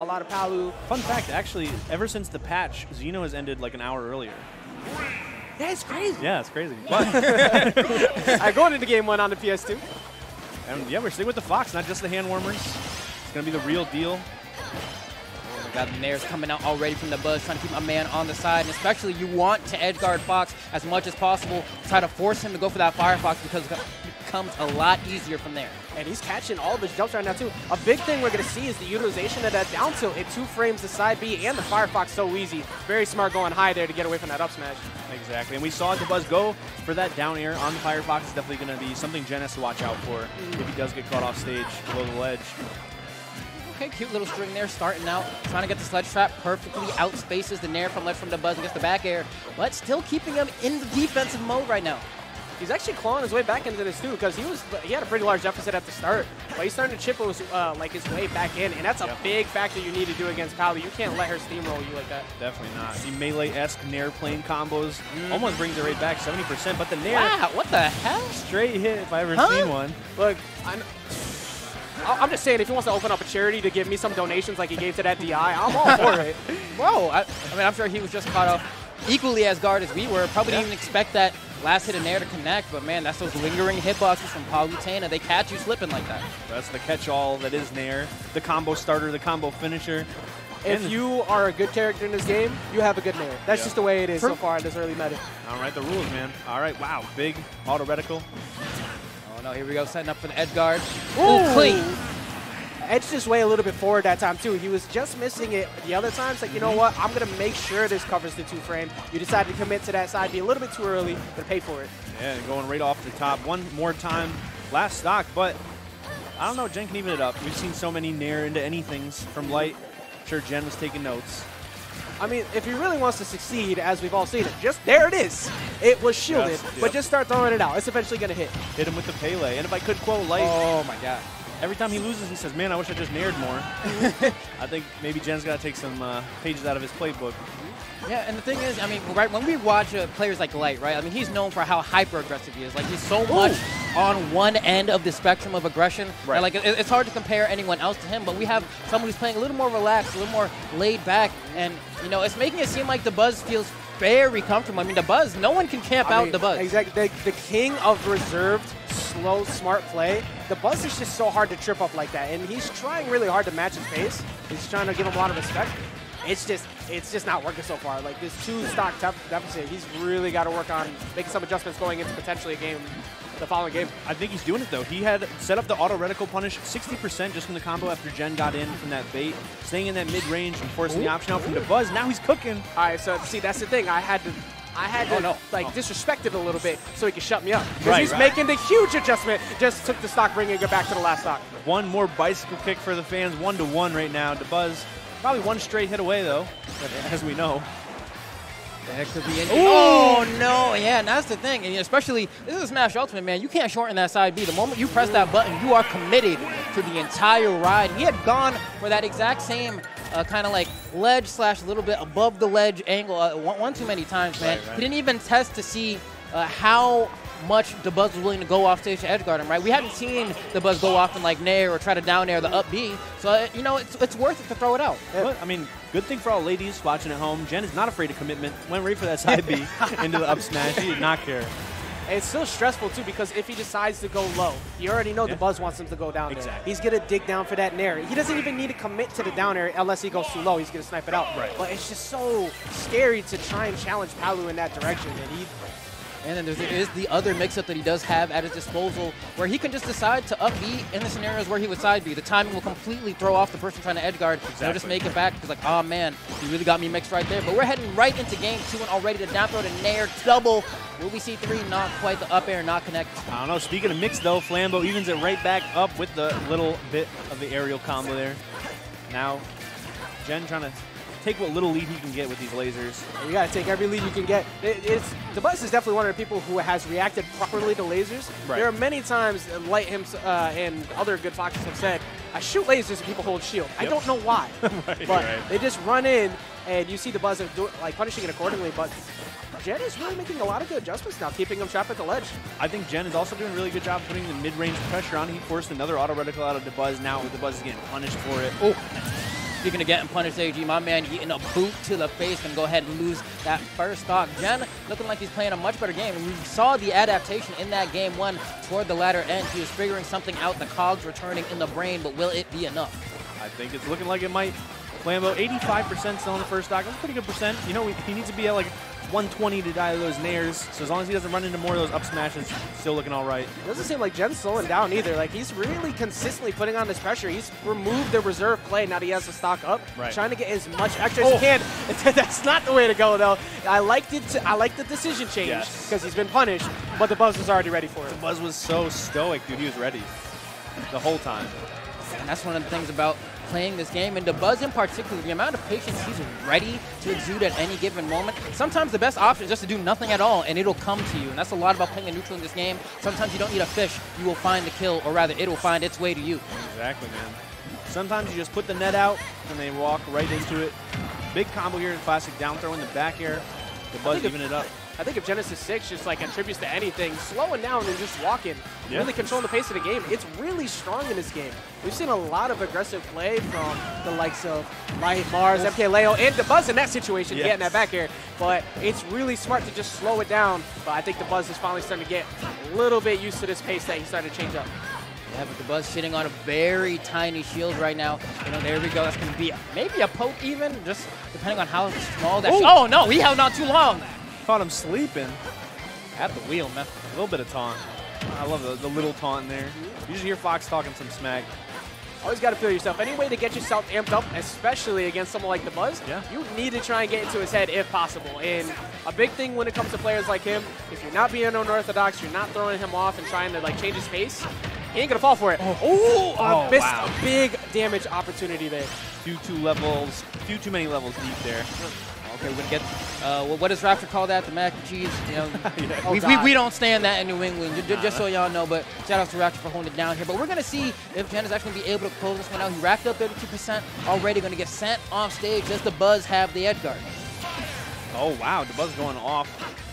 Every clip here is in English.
a lot of Palu. Fun fact, actually, ever since the patch, Xeno has ended like an hour earlier. Yeah, it's crazy. Yeah, it's crazy. But, I going into game one on the PS2. and yeah, we're sticking with the Fox, not just the hand warmers. It's going to be the real deal. Oh, we got Nair's coming out already from the buzz, trying to keep my man on the side. And especially, you want to edge guard Fox as much as possible. Try to force him to go for that Firefox because it becomes a lot easier from there. And he's catching all of his jumps right now, too. A big thing we're going to see is the utilization of that down tilt. It two frames the side B and the Firefox so easy. Very smart going high there to get away from that up smash. Exactly. And we saw the buzz go for that down air on the Firefox. It's definitely going to be something Gen has to watch out for if he does get caught off stage below the ledge. Okay, cute little string there, starting out, trying to get the sledge trap, perfectly outspaces the Nair from ledge from the buzz and gets the back air, but still keeping him in the defensive mode right now. He's actually clawing his way back into this too because he was he had a pretty large deficit at the start, but he's starting to chip his, uh, like his way back in, and that's a Yep. big factor you need to do against Palu. You can't let her steamroll you like that. Definitely not. The melee-esque Nair plane combos. Almost brings the rate back 70%, but the Nair, Wow, what the hell? straight hit if I ever Huh? seen one. Look, I'm, I'm just saying, if he wants to open up a charity to give me some donations like he gave to that DI, I'm all for it. Bro, I, I mean, I'm sure he was just caught off equally as guard as we were. Probably Yeah. didn't even expect that last hit in there to connect, but man, that's those lingering hitboxes from Palutena. They catch you slipping like that. That's the catch-all that is Nair. The combo starter, the combo finisher. If And- you are a good character in this game, you have a good Nair. That's Yeah. just the way it is so far in this early meta. All right, the rules, man. All right, wow, big auto reticle. Oh no, here we go, setting up for the edge guard. Ooh. Ooh, clean. Edged his way a little bit forward that time too. He was just missing it the other times. Like, you know mm-hmm. what? I'm gonna make sure this covers the two frame. You decided to commit to that side be a little bit too early, but pay for it. Yeah, going right off the top. One more time, last stock, but I don't know. Gen can even it up. We've seen so many near into anythings from Light. I'm sure Gen was taking notes. I mean, if he really wants to succeed, as we've all seen it, just there it is. It was shielded, Yes, but just start throwing it out. It's eventually gonna hit. Hit him with the Pele. And if I could quote Light, Oh my god. Every time he loses, he says, "Man, I wish I just Naired more." I think maybe Gen's got to take some uh, pages out of his playbook. Yeah, and the thing is, I mean, right when we watch uh, players like Light, right? I mean, he's known for how hyper aggressive he is. Like he's so much on one end of the spectrum of aggression. that, Right. like it, it's hard to compare anyone else to him. But we have someone who's playing a little more relaxed, a little more laid back, and you know, it's making it seem like the Buzz feels very comfortable. I mean, the Buzz, no one can camp I out mean, the Buzz. Exactly. The, the king of reserved, slow, smart play. The buzz is just so hard to trip up like that, and he's trying really hard to match his pace. He's trying to give him a lot of respect. It's just, it's just not working so far. Like this two stock def- deficit, he's really got to work on making some adjustments going into potentially a game, the following game. I think he's doing it though. He had set up the auto reticle punish 60% just from the combo after Gen got in from that bait, staying in that mid range and forcing the option out from the buzz. Now he's cooking. All right, so see, that's the thing. I had to, I had oh, to Oh, no. like Oh. disrespect it a little bit so he could shut me up. Because Right, he's right. making the huge adjustment. Just took the stock, bringing it back to the last stock. One more bicycle kick for the fans, one to one right now. The buzz, probably one straight hit away though, as we know. That could be interesting. Oh no, yeah, and that's the thing. And especially this is a Smash Ultimate, man. You can't shorten that side B. The moment you press that button, you are committed to the entire ride. He had gone for that exact same uh, kind of like ledge slash a little bit above the ledge angle uh, one, one too many times, man. Right, right. He didn't even test to see uh, how much the Buzz was willing to go off stage to edge guard him, right? We haven't seen the Buzz go off and like nair or try to down air the up B, so uh, you know it's, it's worth it to throw it out. But, I mean, good thing for all ladies watching at home. Gen is not afraid of commitment. Went right for that side B into the up smash. She did not care. And it's still stressful too because if he decides to go low, you already know Yeah. the buzz wants him to go down there. Exactly. He's gonna dig down for that nair. He doesn't even need to commit to the down air unless he goes too low. He's gonna snipe it out. Right. But it's just so scary to try and challenge Palu in that direction. And he, And then there's, the other mix-up that he does have at his disposal, where he can just decide to up B in the scenarios where he would side B. The timing will completely throw off the person trying to edge guard. They'll just make it back because like, oh man, he really got me mixed right there. But we're heading right into game two and already the down throw to Nair double. Will we see three? Not quite the up air, not connect. I don't know. Speaking of mix though, Flambo evens it right back up with the little bit of the aerial combo there. Now, Gen trying to take what little lead he can get with these lasers. you gotta take every lead you can get. It, it's the buzz is definitely one of the people who has reacted properly to lasers. Right. There are many times uh, Light him uh, and other good foxes have said, "I shoot lasers and people hold shield." I don't know why, Right, but right. they just run in and you see the buzz of do, like punishing it accordingly. But Gen is really making a lot of good adjustments now, keeping him trapped at the ledge. I think Gen is also doing a really good job putting the mid-range pressure on. He forced another auto reticle out of the buzz. Now the buzz is getting punished for it. Oh, Speaking of getting punished, AG, my man eating a boot to the face and go ahead and lose that first stock. Gen looking like he's playing a much better game. We saw the adaptation in that game one toward the latter end. He was figuring something out. The cogs returning in the brain, but will it be enough? I think it's looking like it might. Flambeau, 85% still on the first stock. That's a pretty good percent. You know, he needs to be at like 120 to die to those nairs. So as long as he doesn't run into more of those up smashes, still looking all right. It doesn't seem like Gen's slowing down either. Like he's really consistently putting on this pressure. He's removed the reserve play. Now that he has to stock up, right. trying to get as much extra as he oh. can. That's not the way to go though. I liked it. I like the decision change because yes. he's been punished, but the Buzz was already ready for it. The Buzz was so stoic, dude. He was ready the whole time. And that's one of the things about playing this game. And the Buzz in particular, the amount of patience he's ready to exude at any given moment. Sometimes the best option is just to do nothing at all, and it'll come to you. And that's a lot about playing a neutral in this game. Sometimes you don't need a fish. You will find the kill, or rather, it will find its way to you. Exactly, man. Sometimes you just put the net out, and they walk right into it. Big combo here in classic down throw in the back air. The Buzz even it up. I think if Genesis 6 just like attributes to anything, slowing down and just walking, yeah. really controlling the pace of the game, it's really strong in this game. We've seen a lot of aggressive play from the likes of Light, Mars, MKLeo, and the Buzz in that situation, yes. getting that back here. But it's really smart to just slow it down. But I think the Buzz is finally starting to get a little bit used to this pace that he's starting to change up. Yeah, but the Buzz sitting on a very tiny shield right now. You know, there we go. That's going to be a, maybe a poke even, just depending on how small that. Oh no, we held not too long. Caught him sleeping. At the wheel, man. A little bit of taunt. I love the, the little taunt in there. You just hear Fox talking some smack. Always got to feel yourself. Any way to get yourself amped up, especially against someone like the Buzz, yeah. you need to try and get into his head if possible. And a big thing when it comes to players like him, if you're not being unorthodox, you're not throwing him off and trying to like change his pace, he ain't gonna fall for it. Oh, oh, oh missed wow. a big damage opportunity there. Few too levels, few too many levels deep there. Okay, we're gonna get uh, what does Raptor call that? The mac and cheese. You know, yeah. we, oh, we, we, don't stand that in New England. Just, just so y'all know. But shout out to Raptor for holding it down here. But we're gonna see if Gen is actually gonna be able to close this one out. He racked up 32% already. Gonna get sent off stage. Does the Buzz have the edge guard? Oh wow, the Buzz going off.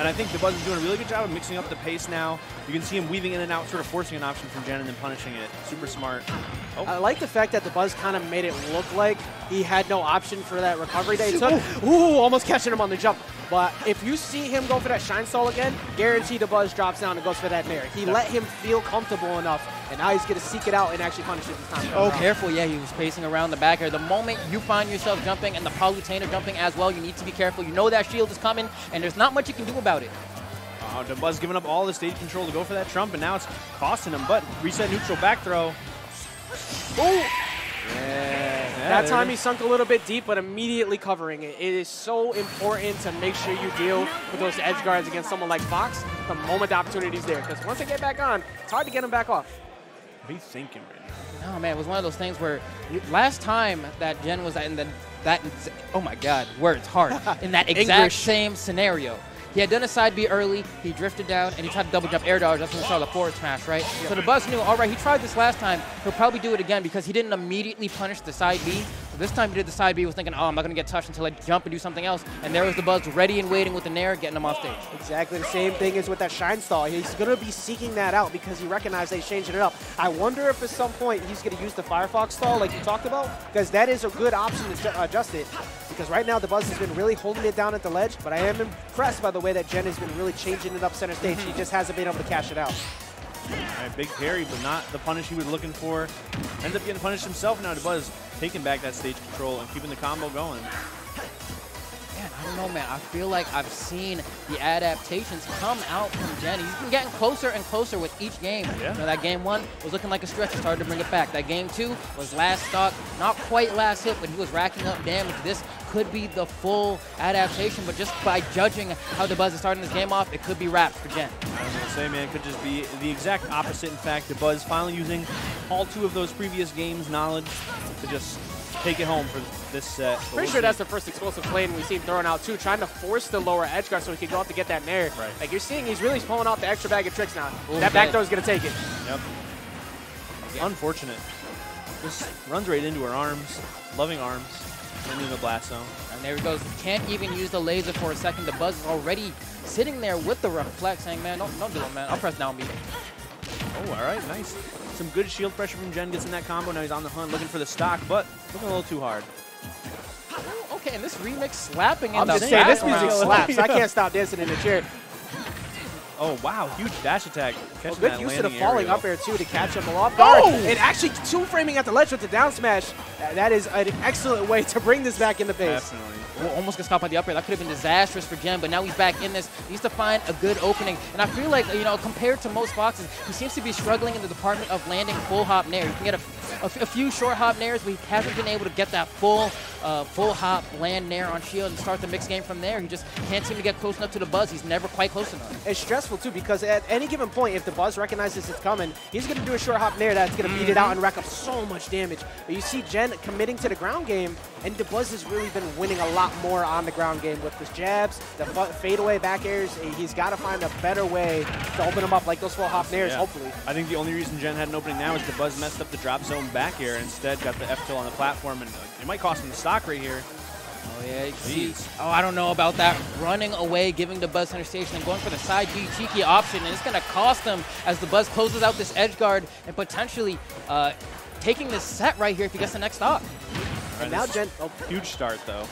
And I think the Buzz is doing a really good job of mixing up the pace now. You can see him weaving in and out, sort of forcing an option from Gen and then punishing it. Super smart. Oh. I like the fact that the Buzz kind of made it look like he had no option for that recovery that he took. Ooh, almost catching him on the jump. But if you see him go for that Shine Stall again, guarantee the Buzz drops down and goes for that Nair. He let him feel comfortable enough, and now he's going to seek it out and actually punish it this time. Oh, careful. Yeah, he was pacing around the back here. The moment you find yourself jumping and the Palutena jumping as well, you need to be careful. You know that shield is coming, and there's not much you can do about it. Uh, the Buzz giving up all the stage control to go for that Trump, and now it's costing him. But reset neutral back throw. Oh! Yeah, that time he sunk a little bit deep, but immediately covering it. It is so important to make sure you deal with those edge guards against someone like Fox the moment the opportunity is there. Because once they get back on, it's hard to get them back off. What are you thinking right now? Oh, man, it was one of those things where last time that Gen was in the, that, oh my God, words, hard, in that exact same scenario. He had done a side B early, he drifted down, and he tried to double jump air dodge. That's when we saw the forward smash, right? Yep. So the Buzz knew, all right, he tried this last time. He'll probably do it again because he didn't immediately punish the side B. This time he did the side B, was thinking, oh, I'm not going to get touched until I jump and do something else. And there was the Buzz ready and waiting with the Nair, getting him off stage. Exactly the same thing as with that Shine Stall. He's going to be seeking that out because he recognized that he's changing it up. I wonder if at some point he's going to use the Firefox stall like you talked about because that is a good option to adjust it. Because right now the Buzz has been really holding it down at the ledge, but I am impressed by the way that Gen has been really changing it up center stage. he just hasn't been able to cash it out. Right, big parry, but not the punish he was looking for. Ends up getting punished himself now to Buzz, taking back that stage control and keeping the combo going. Man, I don't know, man. I feel like I've seen the adaptations come out from Gen. He's been getting closer and closer with each game. Yeah. You know, that game one was looking like a stretch. He started to bring it back. That game two was last stock, not quite last hit, but he was racking up damage. This could be the full adaptation, but just by judging how the Buzz is starting this game off, it could be wrapped for Gen. I was going to say, man, it could just be the exact opposite. In fact, the Buzz finally using all two of those previous games' knowledge to just take it home for this set. Pretty we'll sure see. that's the first explosive lane we've seen thrown out too, trying to force the lower edge guard so he can go out to get that Nair. Right. Like you're seeing, he's really pulling out the extra bag of tricks now. Ooh, that back throw is going to take it. Yep. Unfortunate. Just runs right into her arms. Loving arms into the blast zone. And there he goes. Can't even use the laser for a second. The Buzz is already sitting there with the reflex, saying, man, don't, don't do it, man. I'll press down B. Oh, all right. Nice. Some good shield pressure from Gen Gets in that combo. Now he's on the hunt looking for the stock, but looking a little too hard. Okay, and this remix slapping in I'm the just saying, this music slaps. I can't stop dancing in the chair. Oh, wow. Huge dash attack. Well, good use of the falling aerial. up air, too, to catch him off guard. Oh! And actually two framing at the ledge with the down smash. That is an excellent way to bring this back into base. Definitely. Almost got stopped by the upper. That could have been disastrous for Gen, but now he's back in this. He needs to find a good opening. And I feel like, you know, compared to most foxes, he seems to be struggling in the department of landing full hop nair. You can get a a few short hop nairs, but he hasn't been able to get that full uh, full hop land nair on shield and start the mixed game from there. He just can't seem to get close enough to the buzz. He's never quite close enough. It's stressful too because at any given point, if the Buzz recognizes it's coming, he's going to do a short hop nair that's going to beat it out and rack up so much damage. But you see Gen committing to the ground game, and the Buzz has really been winning a lot more on the ground game with his jabs, the fu- fadeaway back airs. He's got to find a better way to open him up like those full hop nairs, Yeah. hopefully. I think the only reason Gen had an opening now is the Buzz messed up the drop zone back air and instead got the F tilt on the platform, and uh, it might cost him the stock right here. Oh, yeah. see- Jeez. Oh, I don't know about that. Running away, giving the Buzz center station, and going for the side B cheeky option, and it's going to cost him as the Buzz closes out this edge guard and potentially uh, taking this set right here if he gets the next stock. And now Gen, oh, Huge start, though.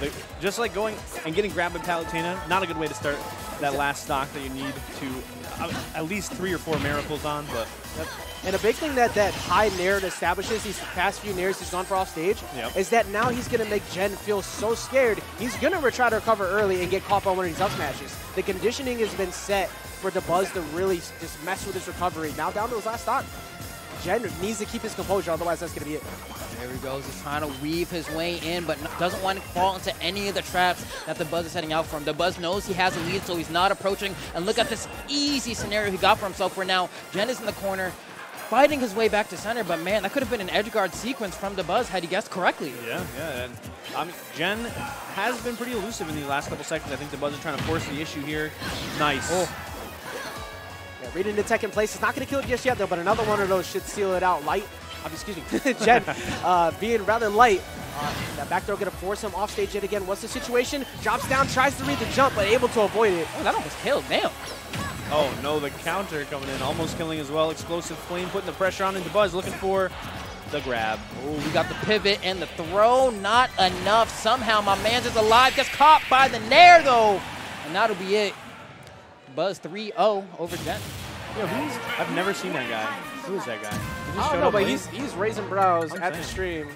Like, just like going and getting grabbed by Palutena, not a good way to start that last stock that you need to uh, at least three or four miracles on, but And a big thing that that high nair establishes these past few nairs he's gone for off stage Yep. is that now he's going to make Gen feel so scared. He's going to try to recover early and get caught by one of these up smashes. The conditioning has been set for the Buzz to really just mess with his recovery. Now down to his last stock. Gen needs to keep his composure, otherwise that's going to be it. There he goes. He's trying to weave his way in, but doesn't want to fall into any of the traps that the Buzz is setting out for him. The Buzz knows he has a lead, so he's not approaching. And look at this easy scenario he got for himself where now Gen is in the corner, fighting his way back to center. But man, that could have been an edge guard sequence from the Buzz had he guessed correctly. yeah, yeah. And, I mean, Gen has been pretty elusive in the last couple seconds. I think the Buzz is trying to force the issue here. Nice. Oh. Yeah, reading the tech in place. It's not going to kill it just yet, though, but another one of those should seal it out light. Um, excuse me, Gen uh, being rather light. Uh, that back throw going to force him off stage yet again. What's the situation? Drops down, tries to read the jump, but able to avoid it. Oh, that almost killed. Damn. Oh no, the counter coming in, almost killing as well. Explosive flame putting the pressure on into Buzz, looking for the grab. Oh, we got the pivot and the throw. Not enough. Somehow my man's is alive. Gets caught by the Nair, though. And that'll be it. Buzz 3-0 over Gen. Yo, who's? I've never seen that guy. Who is that guy? He just I don't know, but he's he's raising brows I'm at the stream.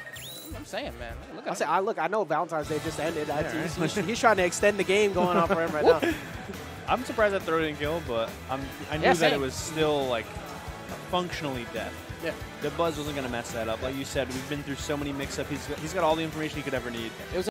I'm saying, man. Look I say, I look, I know Valentine's Day just ended. Yeah, he's, right. he's, he's trying to extend the game going on for him right now. I'm surprised that throw didn't kill, but I'm, I knew Yeah, that it was still like functionally dead. Yeah. The Buzz wasn't gonna mess that up. Like you said, we've been through so many mix-up. He's got, he's got all the information he could ever need. It was